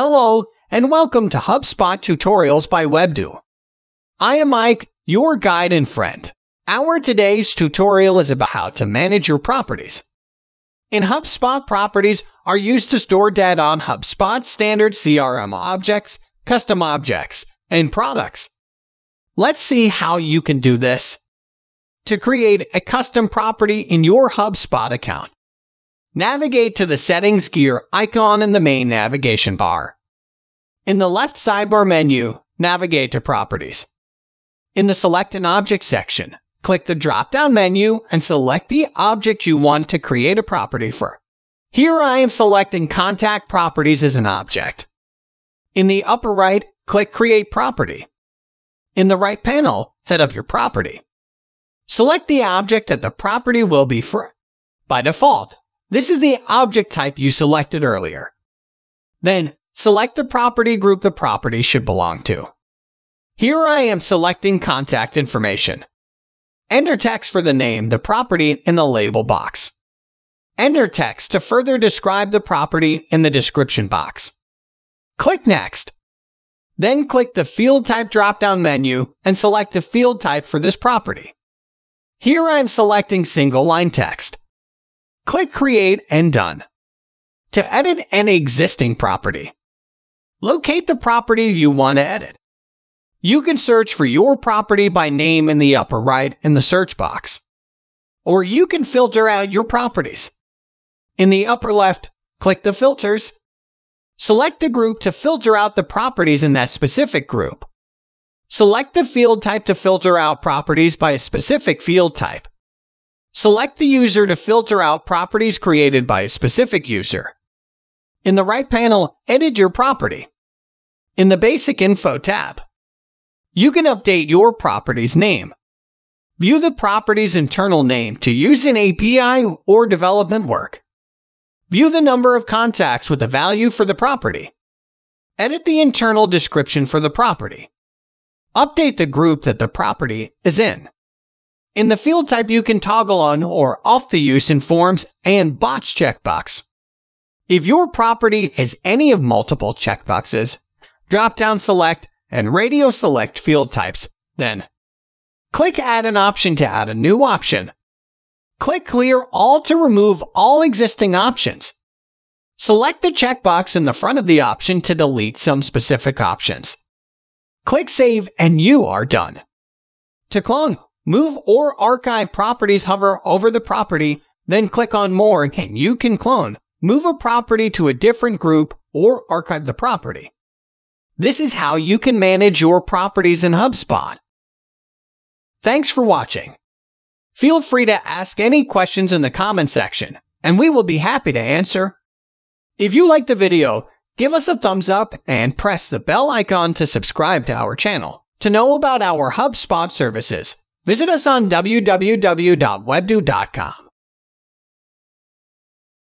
Hello, and welcome to HubSpot Tutorials by Webdew. I am Mike, your guide and friend. Our today's tutorial is about how to manage your properties. In HubSpot, properties are used to store data on HubSpot standard CRM objects, custom objects, and products. Let's see how you can do this. To create a custom property in your HubSpot account, navigate to the Settings gear icon in the main navigation bar. In the left sidebar menu, navigate to Properties. In the Select an Object section, click the drop-down menu and select the object you want to create a property for. Here I am selecting Contact Properties as an object. In the upper right, click Create Property. In the right panel, set up your property. Select the object that the property will be for. By default, this is the object type you selected earlier. Then, select the property group the property should belong to. Here I am selecting contact information. Enter text for the name, the property in the label box. Enter text to further describe the property in the description box. Click Next. Then click the Field Type drop-down menu and select the field type for this property. Here I'm selecting single line text. Click Create and Done. To edit an existing property, locate the property you want to edit. You can search for your property by name in the upper right in the search box. Or you can filter out your properties. In the upper left, click the filters. Select the group to filter out the properties in that specific group. Select the field type to filter out properties by a specific field type. Select the user to filter out properties created by a specific user. In the right panel, edit your property. In the Basic Info tab, you can update your property's name. View the property's internal name to use in API or development work. View the number of contacts with a value for the property. Edit the internal description for the property. Update the group that the property is in. In the field type, you can toggle on or off the use in forms and box checkbox. If your property has any of multiple checkboxes, drop down select and radio select field types, then click Add an option to add a new option. Click Clear All to remove all existing options. Select the checkbox in the front of the option to delete some specific options. Click Save and you are done. To clone, move or archive properties hover over the property, then click on More and you can clone, move a property to a different group, or archive the property. This is how you can manage your properties in HubSpot. Thanks for watching. Feel free to ask any questions in the comment section, and we will be happy to answer. If you liked the video, Give us a thumbs up and press the bell icon to subscribe to our channel. To know about our HubSpot services, visit us on www.webdew.com.